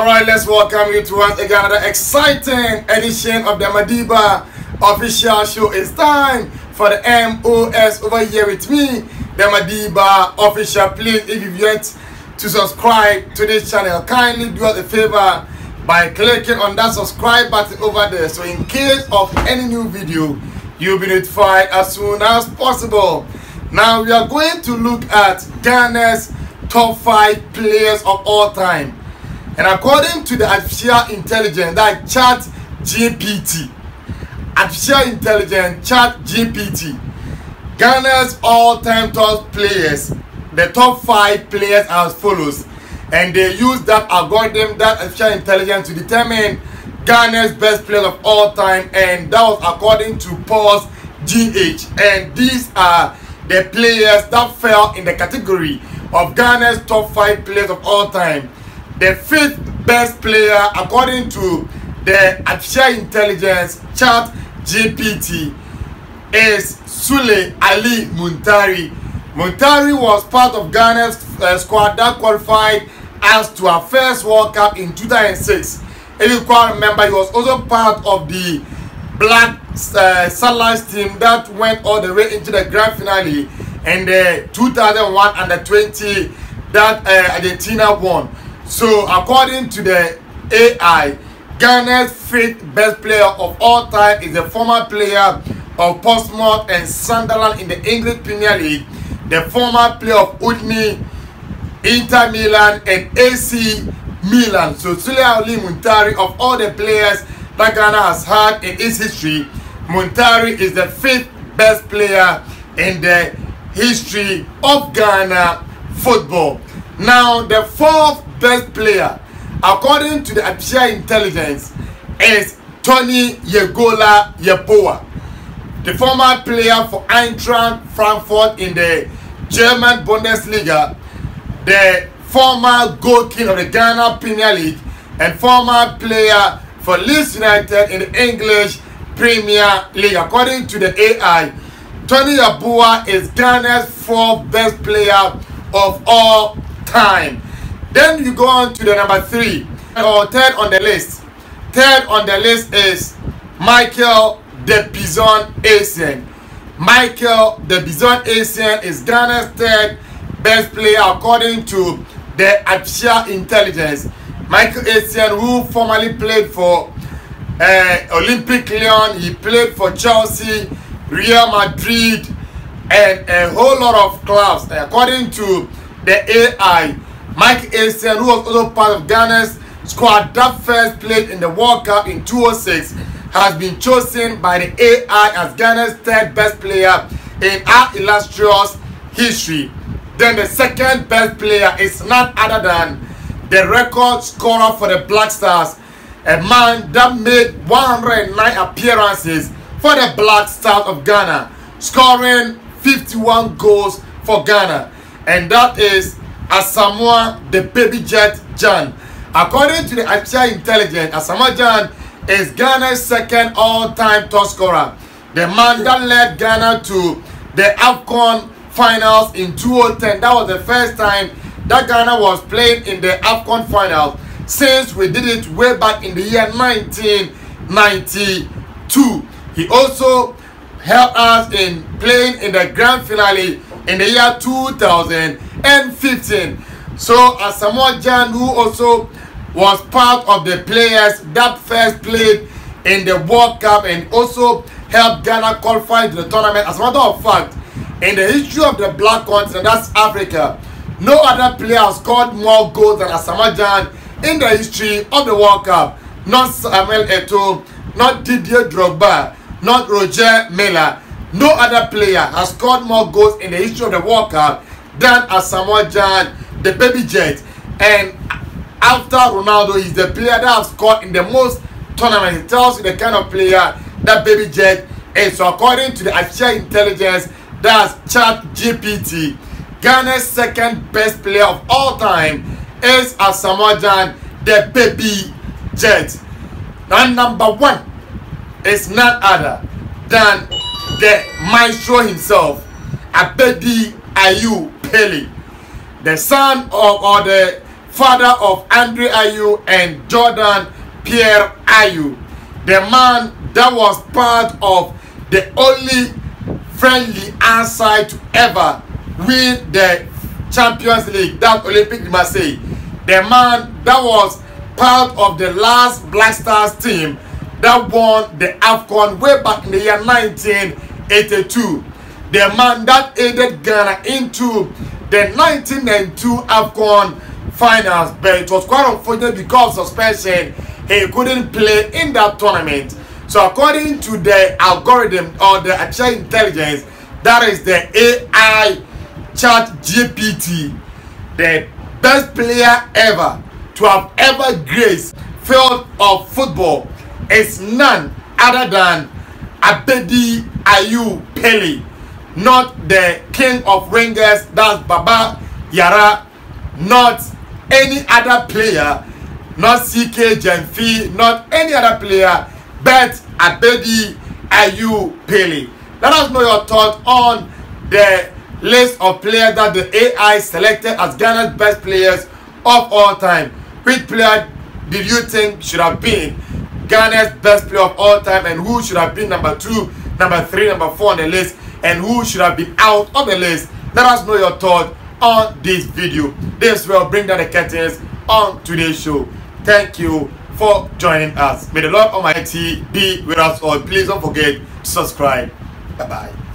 All right, let's welcome you to once again another exciting edition of the Madiba official show. It's time for the MOS over here with me, the Madiba official. Please, if you've yet to subscribe to this channel, kindly do us a favor by clicking on that subscribe button over there. So in case of any new video, you'll be notified as soon as possible. Now we are going to look at Ghana's top five players of all time. And according to the artificial intelligence, that chat GPT, artificial intelligence chat GPT, Ghana's all-time top players, the top five players are as follows. And they use that algorithm, that artificial intelligence to determine Ghana's best player of all time. And that was according to Pulse GH. And these are the players that fell in the category of Ghana's top five players of all time. The fifth best player, according to the artificial intelligence chat GPT, is Sule Ali Muntari. Muntari was part of Ghana's uh, squad that qualified as to our first World Cup in 2006. If you can remember, he was also part of the Black uh, Sunlight team that went all the way into the grand finale and the 2001 under 20 that uh, Argentina won. So according to the AI, Ghana's fifth best player of all time is a former player of Portsmouth and Sunderland in the English Premier League, the former player of Udine, Inter Milan and AC Milan. So Sule Ali Muntari of all the players that Ghana has had in its history, Muntari is the fifth best player in the history of Ghana football. Now the fourth best player, according to the artificial intelligence, is Tony Yegola Yeboah, the former player for Eintracht Frankfurt in the German Bundesliga, the former goal king of the Ghana Premier League, and former player for Leeds United in the English Premier League. According to the AI, Tony Yeboah is Ghana's fourth best player of all time. Then you go on to the number three or third on the list. Third on the list is Michael De Bison Essien. Michael De Bison Essien is Ghana's third best player according to the artificial intelligence. Michael Essien, who formerly played for uh, Olympic Lyon, he played for Chelsea, Real Madrid, and a whole lot of clubs. According to the AI, Mike Essien, who was also part of Ghana's squad that first played in the World Cup in 2006, has been chosen by the AI as Ghana's third best player in our illustrious history. Then the second best player is none other than the record scorer for the Black Stars, a man that made 109 appearances for the Black Stars of Ghana, scoring 51 goals for Ghana. And that is Asamoah the Baby Jet Jan. According to the artificial intelligence, Asamoah Jan is Ghana's second all-time top scorer. The man that led Ghana to the AFCON finals in 2010. That was the first time that Ghana was playing in the AFCON finals since we did it way back in the year 1992. He also helped us in playing in the grand finale in the year 2015. So Asamoah Gyan, who also was part of the players that first played in the World Cup and also helped Ghana qualify to the tournament. As a matter of fact, in the history of the Black Continent, that's Africa, no other player has scored more goals than Asamoah Gyan in the history of the World Cup. Not Samuel Eto'o, not Didier Drogba, not Roger Milla. No other player has scored more goals in the history of the World Cup than Asamoah Jan, the baby jet. And after Ronaldo, he's the player that has scored in the most tournaments. It tells you the kind of player that baby jet is. So according to the artificial intelligence, that's Chat GPT, Ghana's second best player of all time is Asamoah Jan, the baby jet. And number one is none other than the maestro himself, Abedi Ayu Pele, the son of or the father of Andre Ayew and Jordan Pierre Ayew, the man that was part of the only friendly outside to ever win the Champions League, that Olympic Marseille. The man that was part of the last Black Stars team that won the AFCON way back in the year 1982. The man that aided Ghana into the 1992 AFCON finals, but it was quite unfortunate because of suspension. He couldn't play in that tournament. So according to the algorithm or the artificial intelligence, that is the AI chat GPT, the best player ever to have ever graced field of football is none other than Abedi Ayu Pele, not the king of ringers, that's Baba Yara, not any other player, not CK Jenfi, not any other player, but Abedi Ayu Pele. Let us know your thought on the list of players that the AI selected as Ghana's best players of all time. Which player did you think should have been Ghana's best player of all time and who should have been number two, number three, number four on the list and who should have been out of the list? Let us know your thought on this video. This will bring down the curtains on today's show. Thank you for joining us. May the Lord Almighty be with us all. Please don't forget to subscribe. Bye-bye.